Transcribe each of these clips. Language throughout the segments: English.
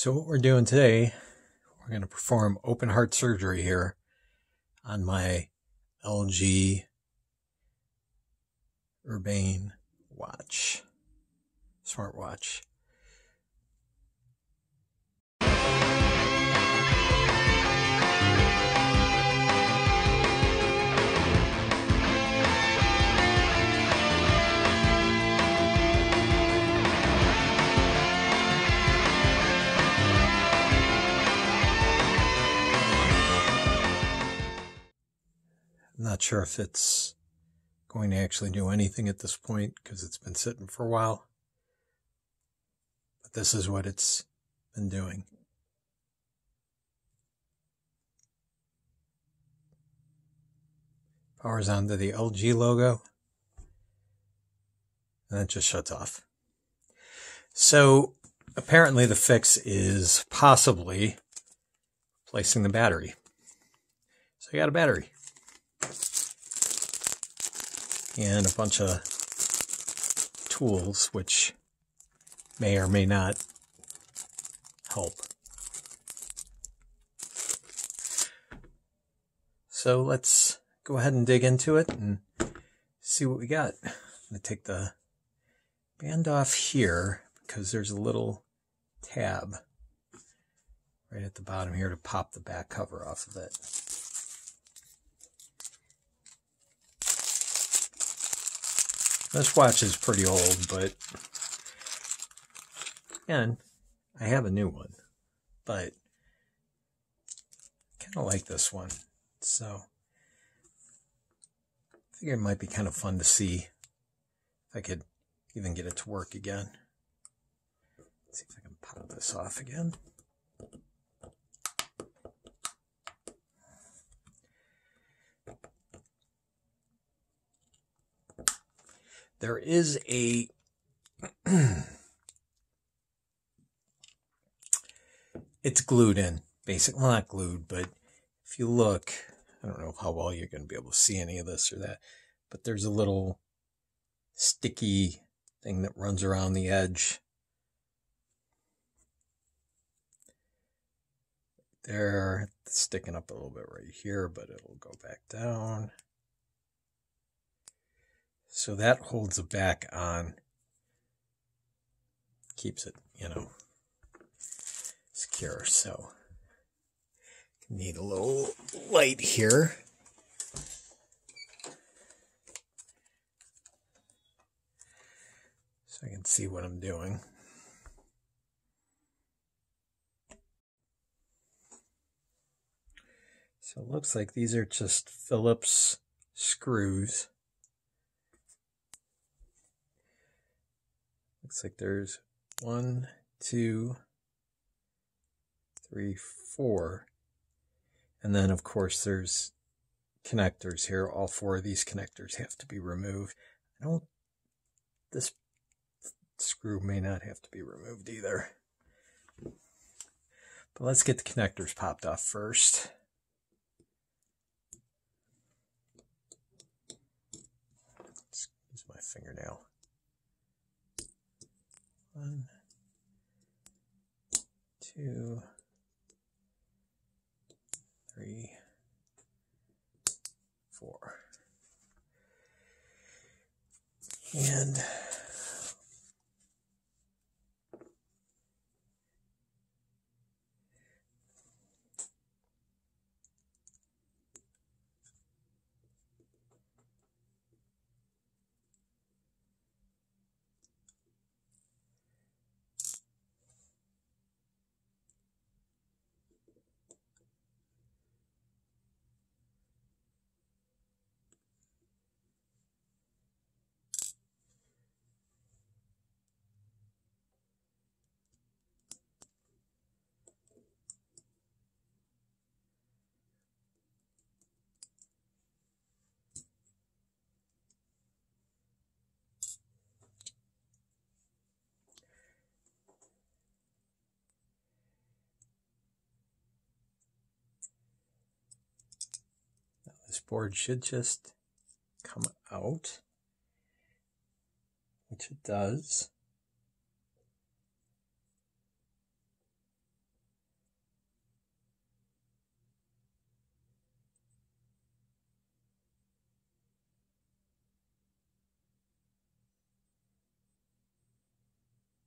So what we're doing today, we're going to perform open heart surgery here on my LG Urbane watch, smartwatch. Sure if it's going to actually do anything at this point because it's been sitting for a while. But this is what it's been doing. Powers onto the LG logo. And it just shuts off. So apparently the fix is possibly placing the battery. So I got a battery and a bunch of tools which may or may not help. So let's go ahead and dig into it and see what we got. I'm going to take the band off here because there's a little tab right at the bottom here to pop the back cover off of it. This watch is pretty old, but and I have a new one, but kind of like this one. So I think it might be kind of fun to see if I could even get it to work again. Let's see if I can pop this off again. There is a it's glued in basically not glued but if you look i don't know how well you're going to be able to see any of this or that but there's a little sticky thing that runs around the edge. There sticking up a little bit right here but it'll go back down so that holds it back on, keeps it, you know, secure. So need a little light here. So I can see what I'm doing. So it looks like these are just Phillips screws. Looks like there's one, two, three, four. And then, of course, there's connectors here. All four of these connectors have to be removed. I don't, this screw may not have to be removed either. But let's get the connectors popped off first. Use my fingernail. One, two, three, four. And board should just come out, which it does.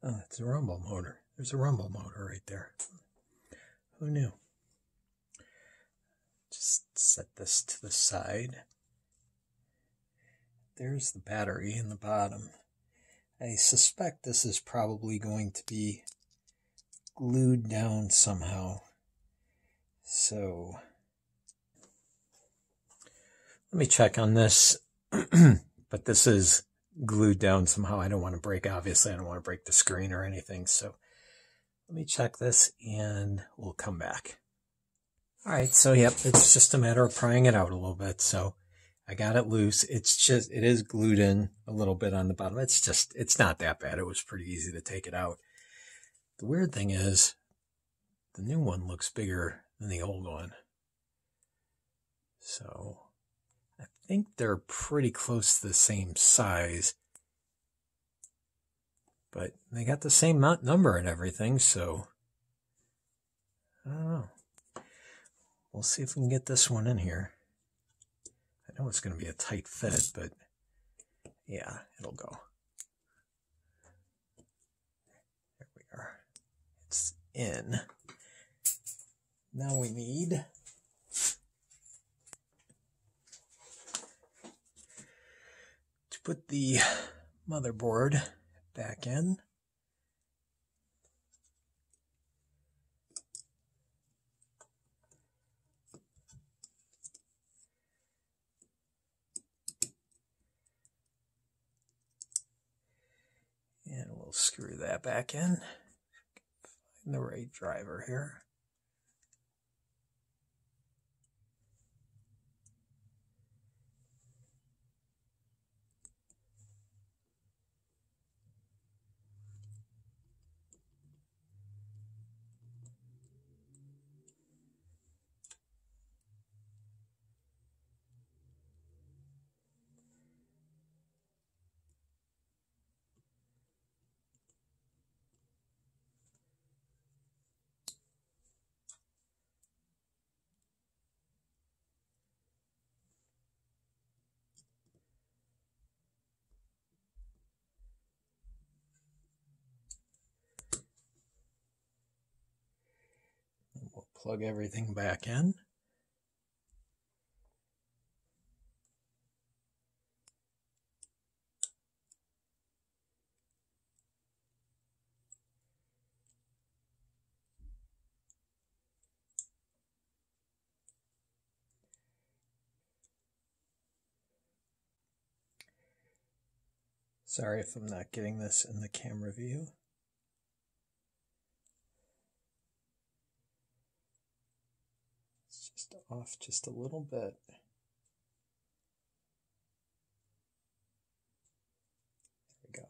Oh, it's a rumble motor. There's a rumble motor right there. Who knew? Set this to the side. There's the battery in the bottom. I suspect this is probably going to be glued down somehow. So let me check on this. but this is glued down somehow. I don't want to break, obviously, I don't want to break the screen or anything. So let me check this and we'll come back. All right, so yep, it's just a matter of prying it out a little bit. So I got it loose. It's just, it is glued in a little bit on the bottom. It's just, it's not that bad. It was pretty easy to take it out. The weird thing is the new one looks bigger than the old one. So I think they're pretty close to the same size. But they got the same number and everything, so I don't know. We'll see if we can get this one in here. I know it's going to be a tight fit, but yeah, it'll go. There we are. It's in. Now we need to put the motherboard back in. And screw that back in. Find the right driver here. Plug everything back in. Sorry if I'm not getting this in the camera view. just off just a little bit. There we go.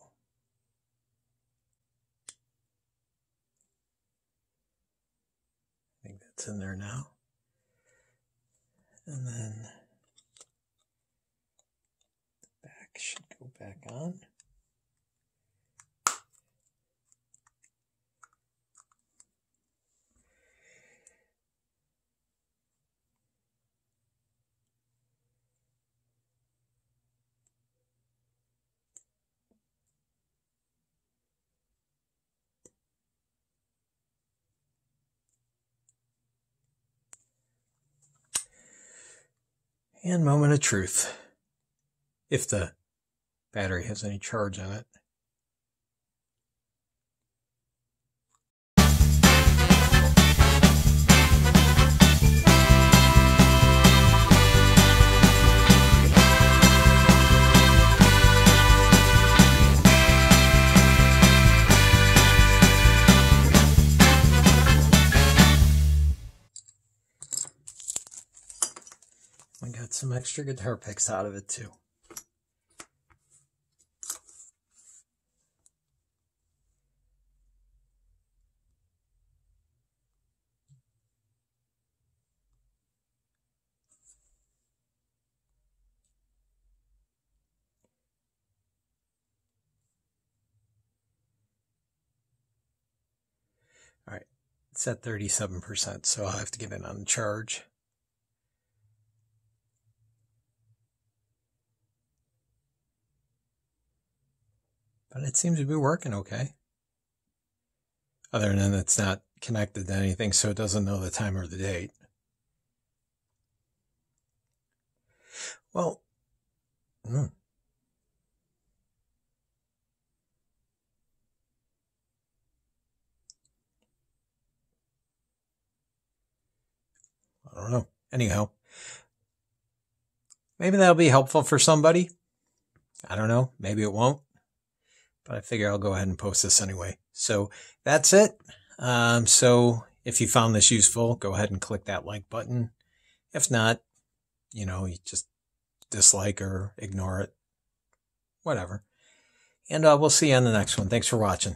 I think that's in there now. And then the back should go back on. And moment of truth. If the battery has any charge on it. Some extra guitar picks out of it too. All right, it's at 37%, so I'll have to get it on charge. But it seems to be working okay. other than it's not connected to anything, so it doesn't know the time or the date. Well, hmm. I don't know. Anyhow, maybe that'll be helpful for somebody. I don't know. Maybe it won't, but I figure I'll go ahead and post this anyway. So that's it. Um, so if you found this useful, go ahead and click that like button. If not, you know, you just dislike or ignore it. Whatever. And uh, we'll see you on the next one. Thanks for watching.